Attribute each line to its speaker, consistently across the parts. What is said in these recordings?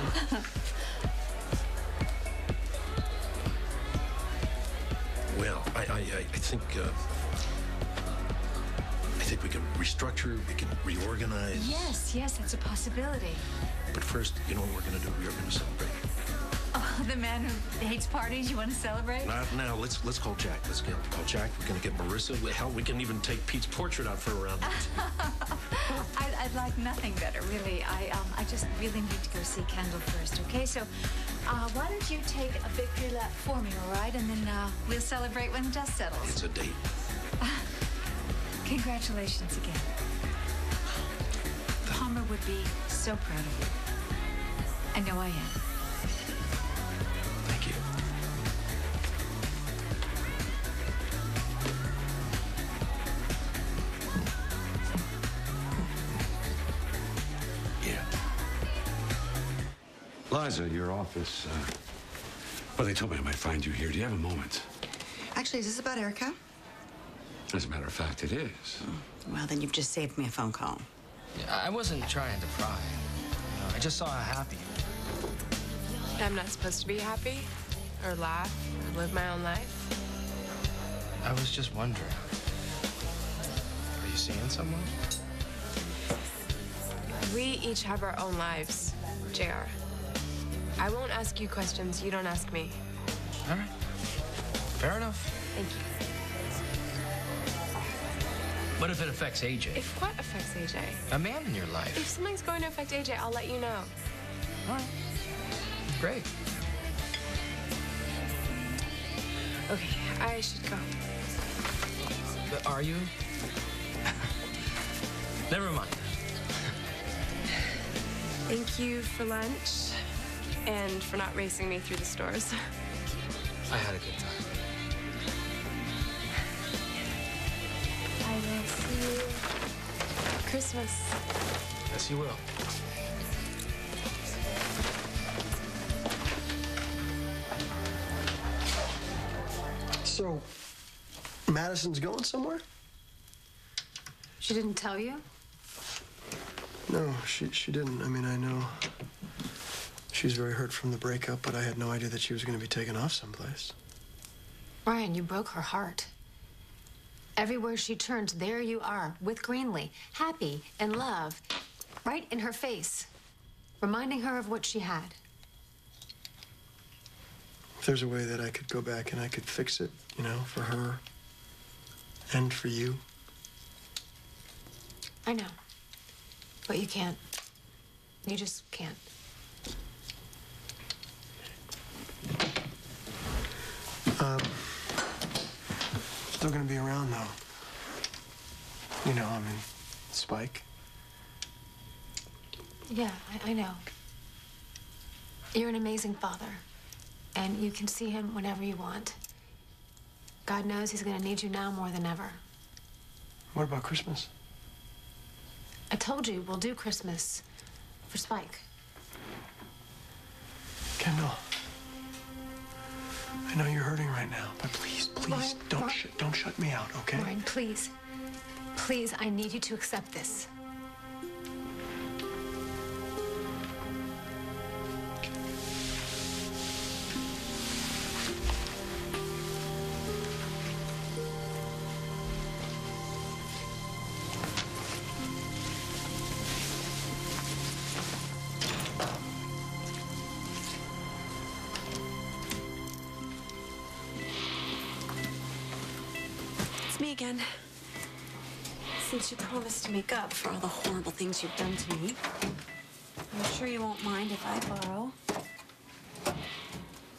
Speaker 1: Well, I, I, I think, uh, I think we can restructure, we can reorganize.
Speaker 2: Yes, yes, that's a possibility.
Speaker 1: But first, you know what we're gonna do? We are gonna celebrate.
Speaker 2: Oh, the man who hates parties, you want to celebrate?
Speaker 1: Not now. Let's let's call Jack. Let's get call Jack. We're gonna get Marissa. Hell, we can even take Pete's portrait out for a round.
Speaker 2: I'd, I'd like nothing better, really. I um, I just really need to go see Kendall first, okay? So, uh, why don't you take a victory lap for me, all right? And then uh, we'll celebrate when the dust settles.
Speaker 1: it's a date.
Speaker 2: Congratulations again. Palmer would be so proud of you. I know I am.
Speaker 3: Liza, your office. Uh, well, they told me I might find you here. Do you have a moment?
Speaker 4: Actually, is this about Erica?
Speaker 3: As a matter of fact, it is.
Speaker 4: Well, then you've just saved me a phone call.
Speaker 5: Yeah, I wasn't trying to pry. You know, I just saw how happy you were.
Speaker 6: I'm not supposed to be happy or laugh or live my own life.
Speaker 5: I was just wondering. Are you seeing someone?
Speaker 6: We each have our own lives, JR. I won't ask you questions you don't ask me.
Speaker 5: All right. Fair enough.
Speaker 6: Thank you.
Speaker 5: What if it affects AJ?
Speaker 6: If what affects AJ?
Speaker 5: A man in your life.
Speaker 6: If something's going to affect AJ, I'll let you know.
Speaker 5: All right. Great.
Speaker 6: Okay, I should go.
Speaker 5: But Are you? Never mind.
Speaker 6: Thank you for lunch and for not racing me through the stores.
Speaker 5: I had a good time.
Speaker 6: I will see you Christmas.
Speaker 5: Yes, you will.
Speaker 7: So, Madison's going somewhere?
Speaker 2: She didn't tell you?
Speaker 7: No, she she didn't. I mean, I know she's very hurt from the breakup, but I had no idea that she was going to be taken off someplace.
Speaker 8: Ryan, you broke her heart. Everywhere she turns, there you are with Greenlee, happy in love, right in her face, reminding her of what she had.
Speaker 7: If there's a way that I could go back and I could fix it, you know, for her and for you.
Speaker 8: I know. But you can't. You just can't.
Speaker 7: Still going to be around, though. You know, I mean, Spike.
Speaker 8: Yeah, I, I know. You're an amazing father, and you can see him whenever you want. God knows he's going to need you now more than ever.
Speaker 7: What about Christmas?
Speaker 8: I told you we'll do Christmas for Spike.
Speaker 7: Kendall. I know you're hurting right now, but please, please,
Speaker 8: Ryan,
Speaker 7: don't sh- don't shut me out, okay?
Speaker 8: Ryan, please. Please, I need you to accept this.
Speaker 4: Again. Since you promised to make up for all the horrible things you've done to me, I'm sure you won't mind if I borrow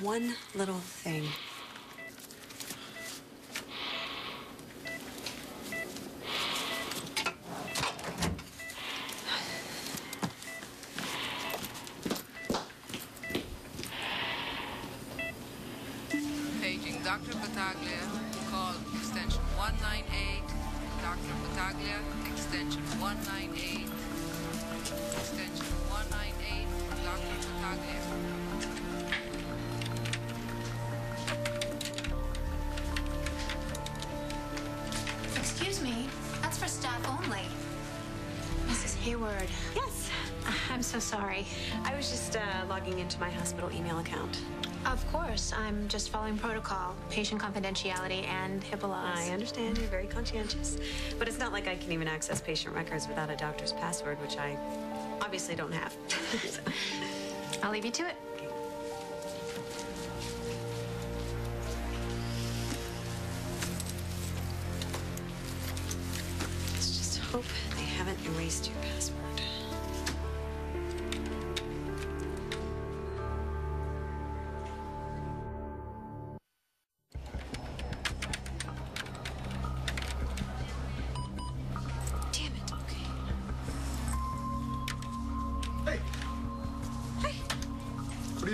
Speaker 4: one little thing.
Speaker 9: Dr. Battaglia, call extension 198. Dr. Battaglia, extension 198. Extension 198, Dr. Battaglia.
Speaker 2: Excuse me, that's for staff only.
Speaker 8: Mrs. Hayward.
Speaker 4: Yes.
Speaker 8: I'm so so sorry.
Speaker 4: I was just uh, logging into my hospital email account.
Speaker 8: Of course, I'm just following protocol, patient confidentiality, and HIPAA laws.
Speaker 4: I understand you're very conscientious, but it's not like I can even access patient records without a doctor's password, which I obviously don't have.
Speaker 8: I'll leave you to it.
Speaker 4: Let's just hope they haven't erased your password.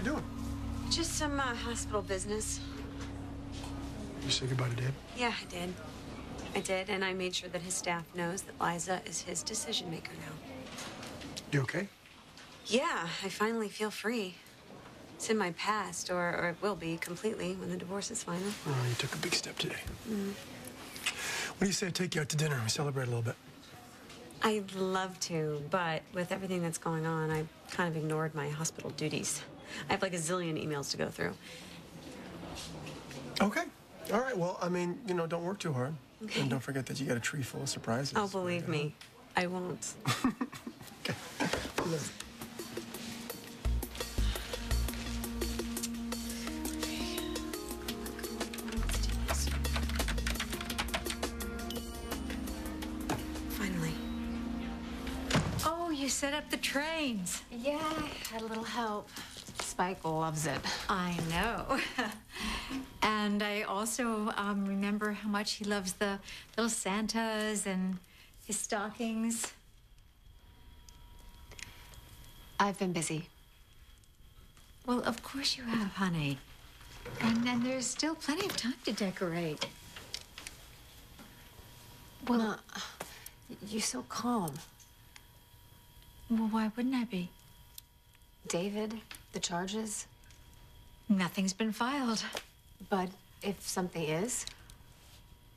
Speaker 7: You doing?
Speaker 4: Just some uh, hospital business.
Speaker 7: You say goodbye to Dad?
Speaker 4: Yeah, I did. I did, and I made sure that his staff knows that Liza is his decision maker now.
Speaker 7: You okay?
Speaker 4: Yeah, I finally feel free. It's in my past, or, or it will be completely when the divorce is final.
Speaker 7: Oh, you took a big step today. What do you say I take you out to dinner and we celebrate a little bit?
Speaker 4: I'd love to, but with everything that's going on, I kind of ignored my hospital duties. I have like a zillion emails to go through.
Speaker 7: Okay. All right. Well, I mean, you know, don't work too hard. And don't forget that you got a tree full of surprises.
Speaker 4: Oh, believe me, I won't.
Speaker 2: Finally. Oh, you set up the trains.
Speaker 8: Yeah, I had a little help. Spike loves it.
Speaker 2: I know. and I also um, remember how much he loves the little Santas and his stockings.
Speaker 8: I've been busy.
Speaker 2: Well, of course you have, honey. And then there's still plenty of time to decorate.
Speaker 8: Well, you're so calm.
Speaker 2: Well, why wouldn't I be?
Speaker 8: David, the charges.
Speaker 2: Nothing's been filed.
Speaker 8: But if something is,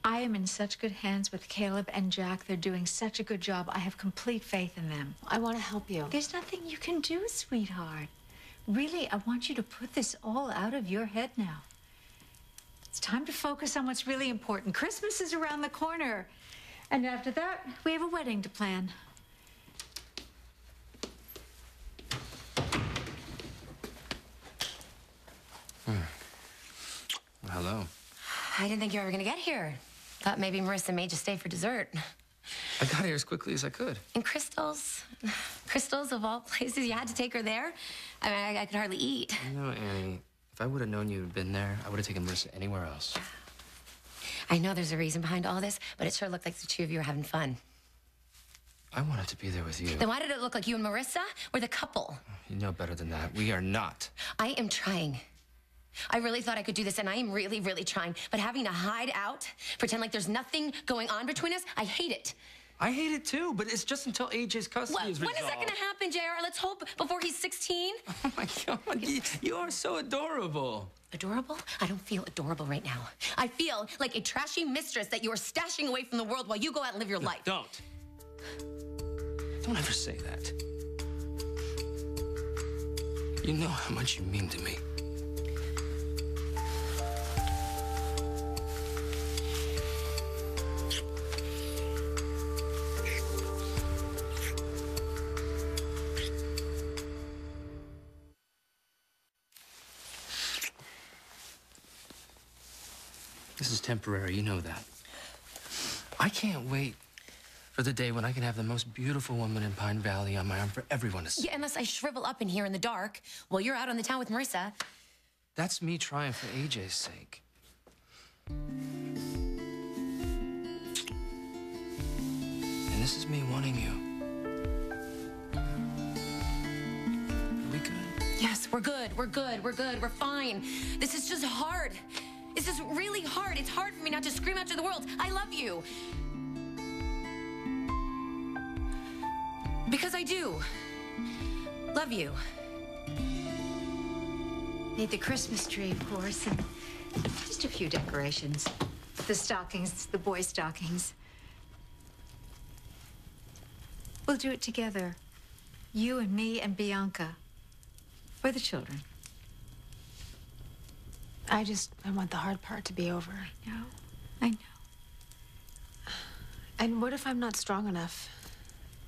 Speaker 2: I am in such good hands with Caleb and Jack. They're doing such a good job. I have complete faith in them.
Speaker 8: I want to help you.
Speaker 2: There's nothing you can do, sweetheart. Really, I want you to put this all out of your head now. It's time to focus on what's really important. Christmas is around the corner. And after that, we have a wedding to plan.
Speaker 5: Hello.
Speaker 10: I didn't think you were ever gonna get here. Thought maybe Marissa made you stay for dessert.
Speaker 5: I got here as quickly as I could.
Speaker 10: And Krystal's, Krystal's of all places, you had to take her there. I mean, I, I could hardly eat.
Speaker 5: You know, Annie, if I would have known you had been there, I would have taken Marissa anywhere else.
Speaker 10: I know there's a reason behind all this, but it sure looked like the two of you were having fun.
Speaker 5: I wanted to be there with you.
Speaker 10: Then why did it look like you and Marissa were the couple?
Speaker 5: You know better than that. We are not.
Speaker 10: I am trying. I really thought I could do this, and I am really, really trying. But having to hide out, pretend like there's nothing going on between us, I hate it.
Speaker 5: I hate it too, but it's just until AJ's custody
Speaker 10: What,
Speaker 5: is
Speaker 10: when
Speaker 5: resolved.
Speaker 10: is that gonna happen, JR? Let's hope before he's 16.
Speaker 5: Oh my God, you, you are so adorable.
Speaker 10: Adorable? I don't feel adorable right now. I feel like a trashy mistress that you are stashing away from the world while you go out and live your life.
Speaker 5: Don't. Don't ever say that. You know how much you mean to me. This is temporary, you know that. I can't wait for the day when I can have the most beautiful woman in Pine Valley on my arm for everyone to see.
Speaker 10: Yeah, unless I shrivel up in here in the dark while you're out on the town with Marissa.
Speaker 5: That's me trying for AJ's sake. And this is me wanting you. Are we good?
Speaker 10: Yes, we're good. We're good. We're good. We're fine. This is just hard. This is really hard. It's hard for me not to scream out to the world, I love you. Because I do. Love you.
Speaker 2: Need the Christmas tree, of course, and just a few decorations. The stockings, the boy stockings. We'll do it together. You and me and Bianca. For the children.
Speaker 8: I just I want the hard part to be over.
Speaker 2: I know. I know.
Speaker 8: And what if I'm not strong enough?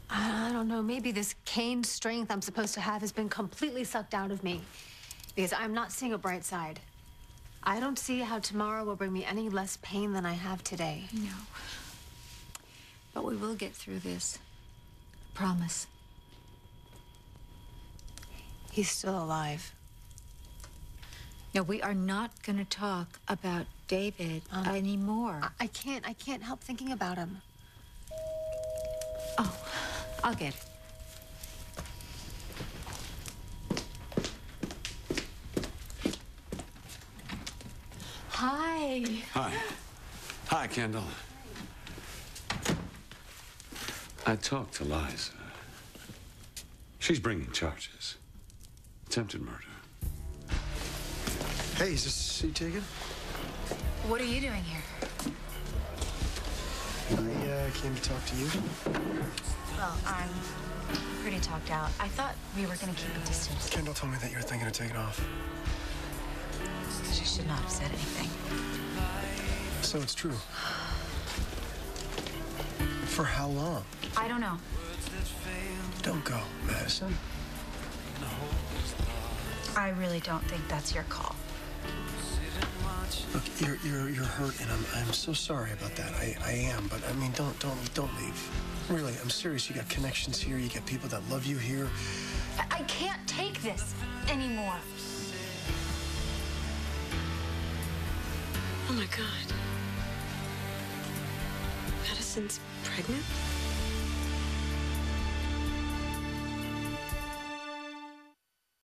Speaker 8: I I don't know. Maybe this Kane strength I'm supposed to have has been completely sucked out of me. Because I'm not seeing a bright side. I don't see how tomorrow will bring me any less pain than I have today.
Speaker 2: No. But we will get through this. Promise.
Speaker 8: He's still alive.
Speaker 2: No, we are not going to talk about David um, anymore.
Speaker 8: I, I can't. I can't help thinking about him.
Speaker 2: Oh, I'll get it.
Speaker 8: Hi.
Speaker 3: Hi. Hi, Kendall. I talked to Liza. She's bringing charges. Attempted murder.
Speaker 7: Hey, is this seat taken?
Speaker 10: What are you doing here?
Speaker 7: I uh, came to talk to you.
Speaker 10: Well, I'm pretty talked out. I thought we were gonna keep a distance.
Speaker 7: Kendall told me that you were thinking of taking off.
Speaker 10: She should not have said anything.
Speaker 7: So it's true. For how long?
Speaker 2: I don't know.
Speaker 7: Don't go, Madison.
Speaker 2: I really don't think that's your call.
Speaker 7: Look, you're you're you're hurt, and I'm I'm so sorry about that. I I am, but I mean, don't don't don't leave. Really, I'm serious. You got connections here. You got people that love you here.
Speaker 2: I, I can't take this anymore.
Speaker 4: Oh my god. Madison's pregnant?